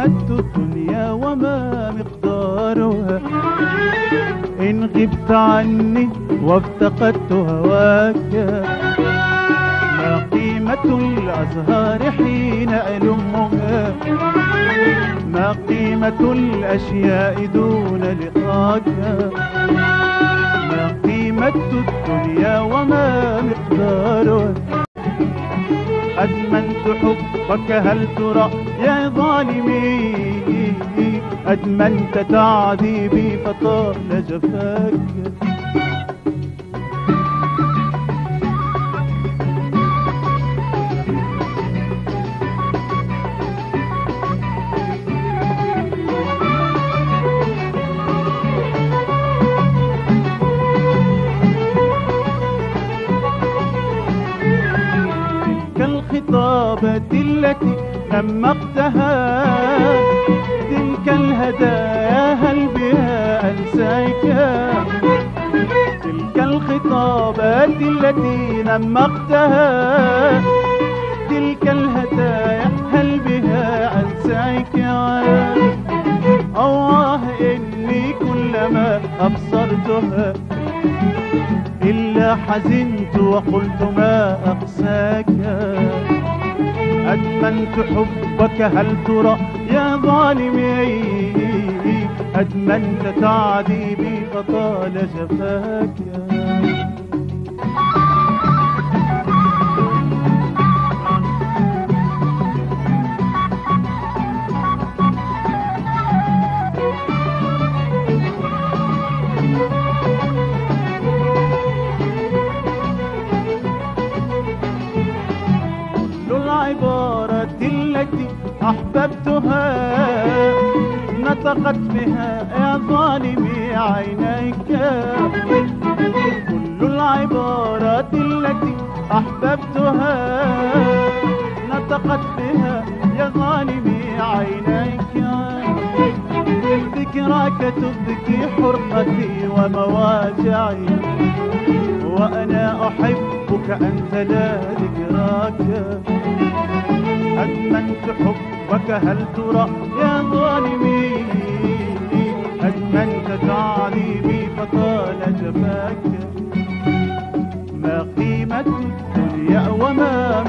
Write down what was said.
قيمة الدنيا وما مقدارها. إن غبت عني وافتقدت هواك. ما قيمة الأزهار حين ألمها. ما قيمة الأشياء دون لقاك. ما قيمة الدنيا وما مقدارها. أدمنت حبك هل ترى يا ظالمي؟ أدمنت تعذيبي فطال جفاك. تلك الخطابة التي نمقتها. تلك الهدايا هل بها أنساك تلك الخطابات التي نمقتها. تلك الهدايا هل بها أنساك الله إني كلما أبصرتها إلا حزنت وقلت ما أقساك أدمنت حبك هل ترى يا ظالمي؟ أدمنت تعذيبي فطال جفاك كل العبارة التي أحببتها نطقت بها يا ظالمي عينيك. كل العبارات التي أحببتها نطقت بها يا ظالمي عينيك. ذكراك تبكي حرقتي ومواجعي وأنا أحبك أنت لا ذكراك. أدمنت حبك هل ترى يا ظالمي أدمنت تعذيبي فطال جفاك. ما قيمة الدنيا وما